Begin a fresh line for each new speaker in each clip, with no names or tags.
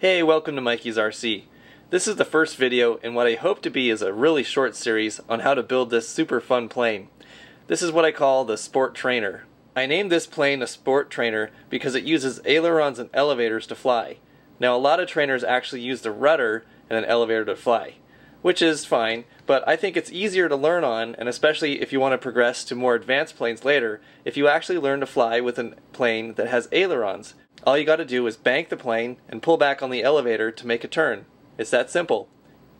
Hey, welcome to Mikey's RC. This is the first video in what I hope to be is a really short series on how to build this super fun plane. This is what I call the Sport Trainer. I named this plane a Sport Trainer because it uses ailerons and elevators to fly. Now a lot of trainers actually use the rudder and an elevator to fly, which is fine, but I think it's easier to learn on, and especially if you want to progress to more advanced planes later, if you actually learn to fly with a plane that has ailerons, all you gotta do is bank the plane and pull back on the elevator to make a turn. It's that simple.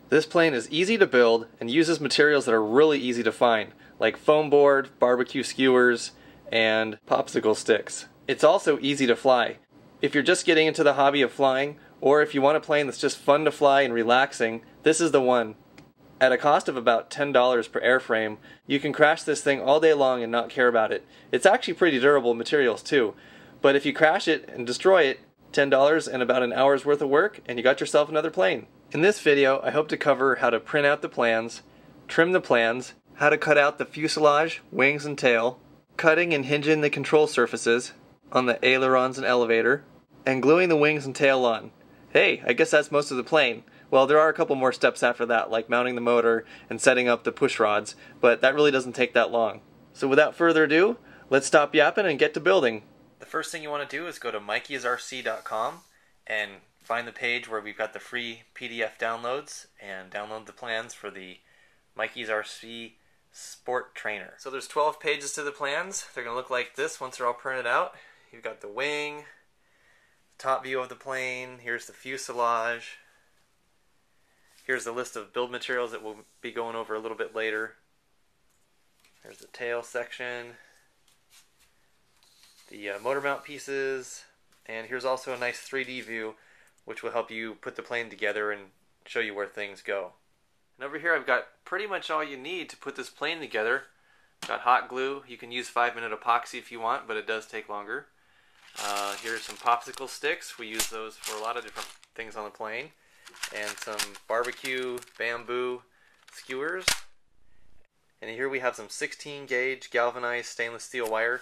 This plane is easy to build and uses materials that are really easy to find, like foam board, barbecue skewers, and popsicle sticks. It's also easy to fly. If you're just getting into the hobby of flying, or if you want a plane that's just fun to fly and relaxing, this is the one. At a cost of about $10 per airframe, you can crash this thing all day long and not care about it. It's actually pretty durable materials too, but if you crash it and destroy it, $10 and about an hour's worth of work, and you got yourself another plane. In this video, I hope to cover how to print out the plans, trim the plans, how to cut out the fuselage, wings, and tail, cutting and hinging the control surfaces on the ailerons and elevator, and gluing the wings and tail on. Hey, I guess that's most of the plane. Well, there are a couple more steps after that, like mounting the motor and setting up the push rods, but that really doesn't take that long. So without further ado, let's stop yapping and get to building the first thing you want to do is go to mikeysrc.com and find the page where we've got the free PDF downloads and download the plans for the Mikey's RC Sport Trainer. So there's 12 pages to the plans. They're going to look like this once they're all printed out. You've got the wing, the top view of the plane, here's the fuselage, here's the list of build materials that we'll be going over a little bit later. There's the tail section, the uh, motor mount pieces, and here's also a nice 3D view which will help you put the plane together and show you where things go. And over here I've got pretty much all you need to put this plane together. Got hot glue. You can use 5 minute epoxy if you want, but it does take longer. Uh, here's some popsicle sticks. We use those for a lot of different things on the plane. And some barbecue bamboo skewers. And here we have some 16 gauge galvanized stainless steel wire.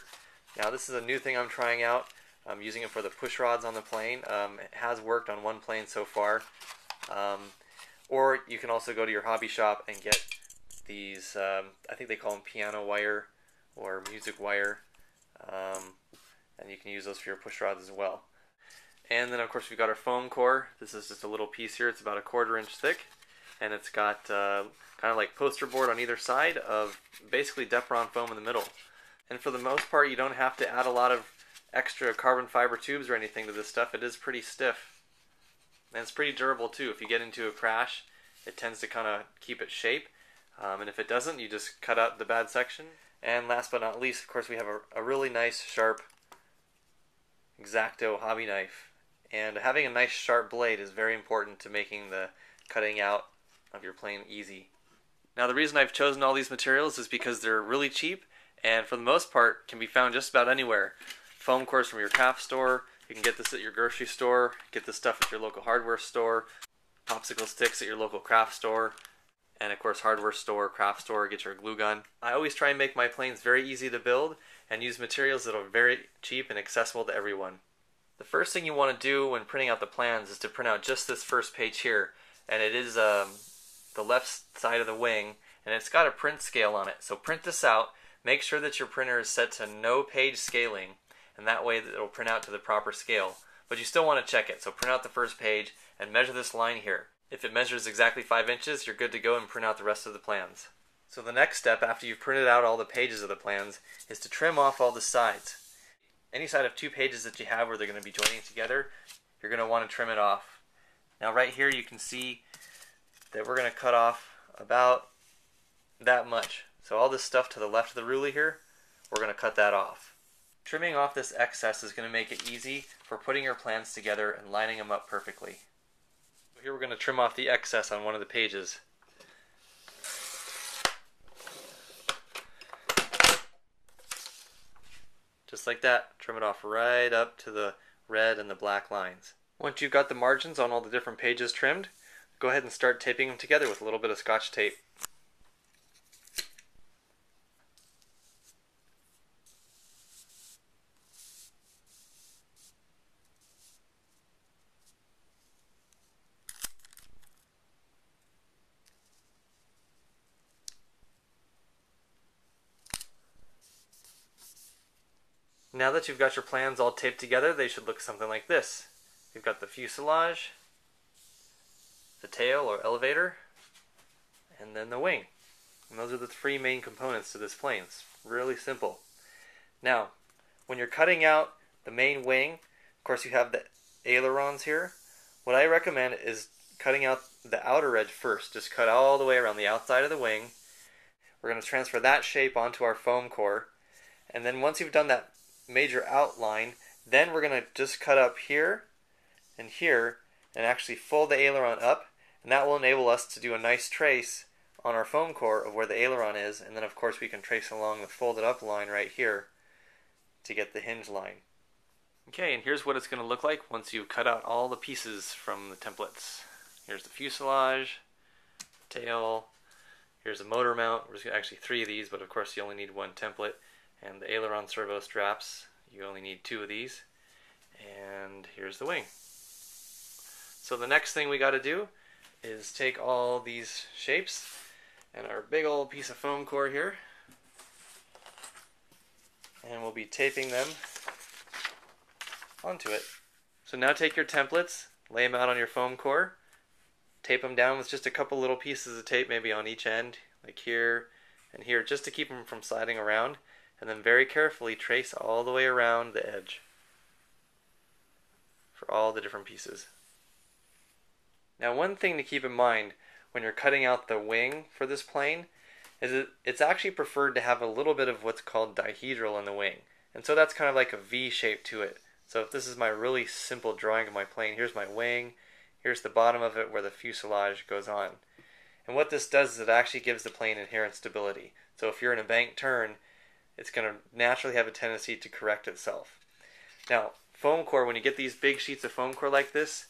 Now this is a new thing I'm trying out. I'm using it for the push rods on the plane. Um, it has worked on one plane so far. Um, or you can also go to your hobby shop and get these, um, I think they call them piano wire or music wire. Um, and you can use those for your push rods as well. And then of course we've got our foam core. This is just a little piece here. It's about a quarter inch thick. And it's got uh, kind of like poster board on either side of basically Depron foam in the middle. And for the most part, you don't have to add a lot of extra carbon fiber tubes or anything to this stuff. It is pretty stiff. And it's pretty durable too. If you get into a crash, it tends to kind of keep its shape. Um, and if it doesn't, you just cut out the bad section. And last but not least, of course, we have a, a really nice, sharp X-Acto hobby knife. And having a nice sharp blade is very important to making the cutting out of your plane easy. Now the reason I've chosen all these materials is because they're really cheap and for the most part can be found just about anywhere. Foam cores from your craft store, you can get this at your grocery store, get this stuff at your local hardware store, popsicle sticks at your local craft store, and of course hardware store, craft store, get your glue gun. I always try and make my planes very easy to build and use materials that are very cheap and accessible to everyone. The first thing you want to do when printing out the plans is to print out just this first page here and it is um, the left side of the wing and it's got a print scale on it. So print this out Make sure that your printer is set to no page scaling, and that way it'll print out to the proper scale. But you still want to check it, so print out the first page and measure this line here. If it measures exactly 5 inches, you're good to go and print out the rest of the plans. So the next step after you've printed out all the pages of the plans is to trim off all the sides. Any side of two pages that you have where they're going to be joining together, you're going to want to trim it off. Now right here you can see that we're going to cut off about that much. So all this stuff to the left of the ruler here, we're going to cut that off. Trimming off this excess is going to make it easy for putting your plans together and lining them up perfectly. Here we're going to trim off the excess on one of the pages. Just like that, trim it off right up to the red and the black lines. Once you've got the margins on all the different pages trimmed, go ahead and start taping them together with a little bit of scotch tape. Now that you've got your plans all taped together, they should look something like this. You've got the fuselage, the tail or elevator, and then the wing. And those are the three main components to this plane. It's really simple. Now, when you're cutting out the main wing, of course you have the ailerons here. What I recommend is cutting out the outer edge first. Just cut all the way around the outside of the wing. We're going to transfer that shape onto our foam core. And then once you've done that major outline, then we're going to just cut up here and here and actually fold the aileron up. And that will enable us to do a nice trace on our foam core of where the aileron is. And then of course we can trace along the folded up line right here to get the hinge line. Okay, and here's what it's going to look like once you've cut out all the pieces from the templates. Here's the fuselage, tail, here's the motor mount. There's actually three of these, but of course you only need one template. And the aileron servo straps, you only need two of these. And here's the wing. So the next thing we got to do is take all these shapes and our big old piece of foam core here and we'll be taping them onto it. So now take your templates, lay them out on your foam core, tape them down with just a couple little pieces of tape maybe on each end, like here and here, just to keep them from sliding around, and then very carefully trace all the way around the edge for all the different pieces. Now one thing to keep in mind when you're cutting out the wing for this plane is that it's actually preferred to have a little bit of what's called dihedral in the wing. And so that's kind of like a V shape to it. So if this is my really simple drawing of my plane, here's my wing, here's the bottom of it where the fuselage goes on. And what this does is it actually gives the plane inherent stability. So if you're in a bank turn, it's going to naturally have a tendency to correct itself. Now, foam core, when you get these big sheets of foam core like this,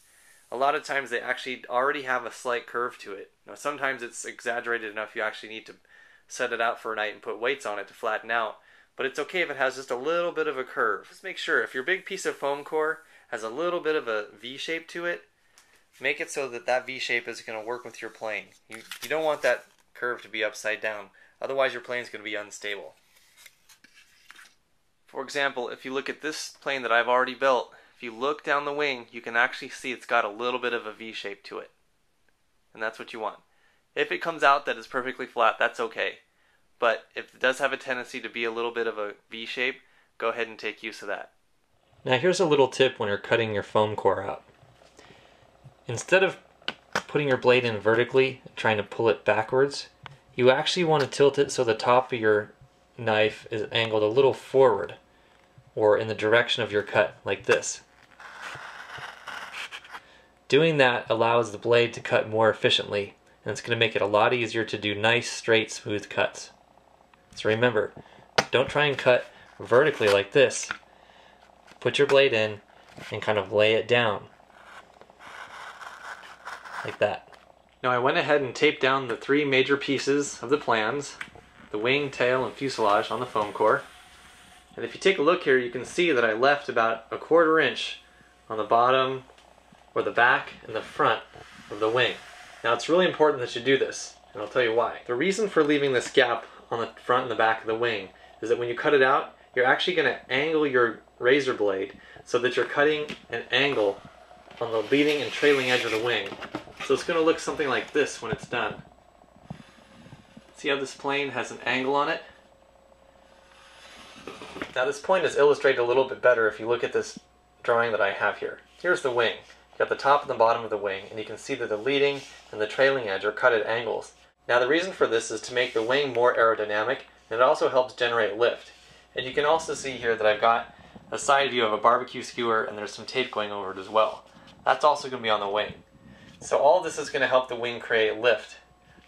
a lot of times they actually already have a slight curve to it. Now, sometimes it's exaggerated enough you actually need to set it out for a night and put weights on it to flatten out. But it's okay if it has just a little bit of a curve. Just make sure if your big piece of foam core has a little bit of a V shape to it, make it so that that V shape is going to work with your plane. You, you don't want that curve to be upside down. Otherwise your plane is going to be unstable. For example, if you look at this plane that I've already built, if you look down the wing, you can actually see it's got a little bit of a V shape to it. And that's what you want. If it comes out that it's perfectly flat, that's okay. But if it does have a tendency to be a little bit of a V shape, go ahead and take use of that.
Now here's a little tip when you're cutting your foam core out. Instead of putting your blade in vertically, trying to pull it backwards, you actually want to tilt it so the top of your knife is angled a little forward or in the direction of your cut, like this. Doing that allows the blade to cut more efficiently and it's going to make it a lot easier to do nice, straight, smooth cuts. So remember, don't try and cut vertically like this. Put your blade in and kind of lay it down. Like that.
Now I went ahead and taped down the three major pieces of the plans, the wing, tail, and fuselage on the foam core. And if you take a look here, you can see that I left about a quarter inch on the bottom or the back and the front of the wing. Now it's really important that you do this, and I'll tell you why. The reason for leaving this gap on the front and the back of the wing is that when you cut it out, you're actually going to angle your razor blade so that you're cutting an angle on the leading and trailing edge of the wing. So it's going to look something like this when it's done. See how this plane has an angle on it? Now this point is illustrated a little bit better if you look at this drawing that I have here. Here's the wing. You've got the top and the bottom of the wing, and you can see that the leading and the trailing edge are cut at angles. Now the reason for this is to make the wing more aerodynamic, and it also helps generate lift. And you can also see here that I've got a side view of a barbecue skewer, and there's some tape going over it as well. That's also going to be on the wing. So all this is going to help the wing create lift,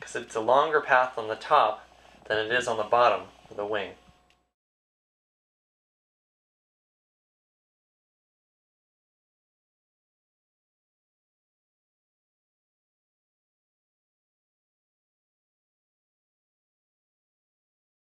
because it's a longer path on the top than it is on the bottom of the wing.